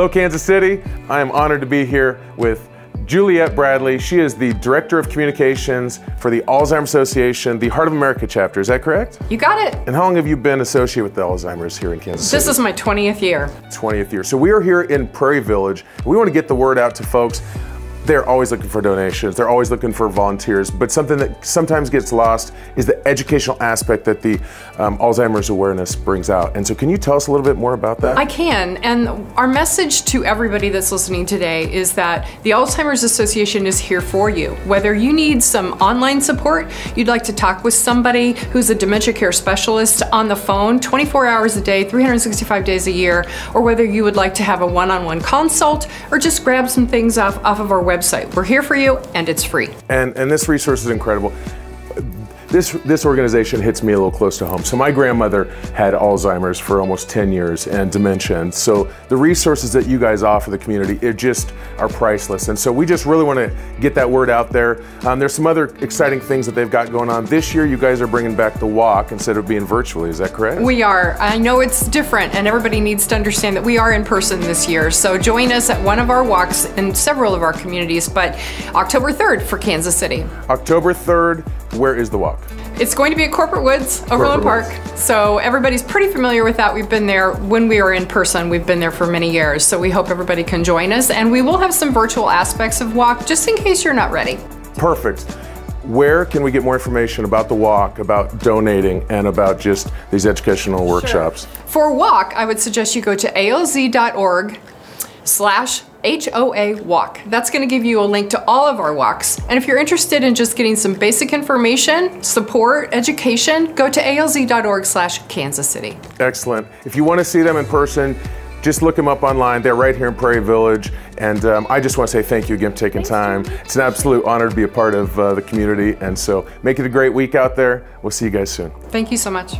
Hello, Kansas City. I am honored to be here with Juliette Bradley. She is the Director of Communications for the Alzheimer's Association, the Heart of America chapter. Is that correct? You got it. And how long have you been associated with the Alzheimer's here in Kansas City? This is my 20th year. 20th year. So we are here in Prairie Village. We want to get the word out to folks they're always looking for donations. They're always looking for volunteers. But something that sometimes gets lost is the educational aspect that the um, Alzheimer's awareness brings out. And so, can you tell us a little bit more about that? I can. And our message to everybody that's listening today is that the Alzheimer's Association is here for you. Whether you need some online support, you'd like to talk with somebody who's a dementia care specialist on the phone 24 hours a day, 365 days a year, or whether you would like to have a one on one consult or just grab some things off, off of our website. We're here for you and it's free. And, and this resource is incredible this this organization hits me a little close to home. So my grandmother had Alzheimer's for almost 10 years and dementia. And so the resources that you guys offer the community, it just are priceless. And so we just really want to get that word out there. Um, there's some other exciting things that they've got going on. This year, you guys are bringing back the walk instead of being virtually. Is that correct? We are. I know it's different, and everybody needs to understand that we are in person this year. So join us at one of our walks in several of our communities, but October 3rd for Kansas City. October 3rd, where is the walk? It's going to be at Corporate Woods, Overland Park. Woods. So everybody's pretty familiar with that. We've been there when we were in person. We've been there for many years. So we hope everybody can join us. And we will have some virtual aspects of walk just in case you're not ready. Perfect. Where can we get more information about the walk, about donating, and about just these educational workshops? Sure. For walk, I would suggest you go to alz.org slash HOA walk. That's going to give you a link to all of our walks. And if you're interested in just getting some basic information, support, education, go to alz.org slash Kansas City. Excellent. If you want to see them in person, just look them up online. They're right here in Prairie Village. And um, I just want to say thank you again for taking time. It's an absolute honor to be a part of uh, the community. And so make it a great week out there. We'll see you guys soon. Thank you so much.